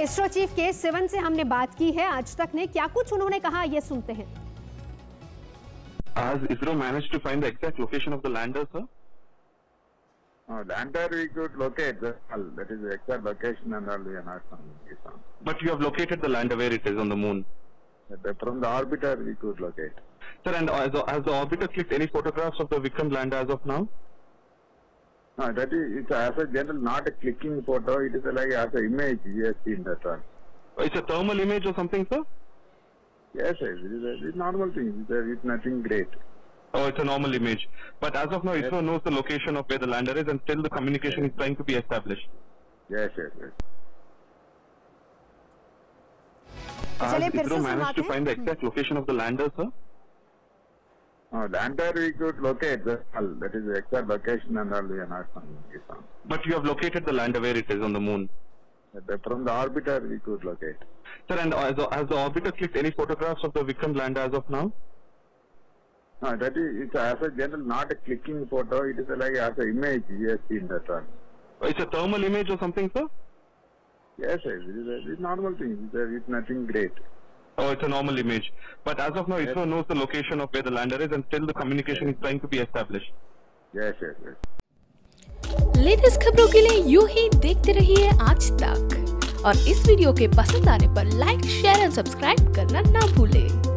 ISRO chief के सिवन से हमने बात की है। आज तक ने क्या कुछ उन्होंने कहा ये सुनते हैं। आज ISRO manage to find the exact location of the lander sir lander we could locate that is exact location and all we are not found but you have located the lander where it is on the moon from the orbiter we could locate sir and as the orbiter clicked any photographs of the Vikram lander as of now Uh, that is, it's as a general, not a clicking photo. It is like as an image yes, have seen that one. Oh, it's a thermal image or something, sir? Yes, yes. It's, it's normal thing. It's, it's nothing great. Oh, it's a normal image. But as of now, yes. ISRO knows the location of where the lander is and still the communication yes. is trying to be established. Yes, yes, yes. Has ISRO managed to find the exact location of the lander, sir, uh, lander we could locate the well, that is the exact location and all we are not. But you have located the lander where it is on the moon. But from the orbiter we could locate. Sir, and has the, has the orbiter clicked any photographs of the Vikram lander as of now? No, that is it's as a general not a clicking photo. It is like as an image we have seen that one. It's a thermal image or something, sir? Yes, yes, it is a it's normal thing. It's, a, it's nothing great. Oh, it's a normal image. But as of now, yes. ISRO knows the location of where the lander is and still the communication yes. is trying to be established. Yes, yes, yes. Latest खबरों के लिए यूँ ही देखते रहिए आज तक और इस वीडियो के पसंद आने पर लाइक शेयर एंड सब्सक्राइब करना ना भूलें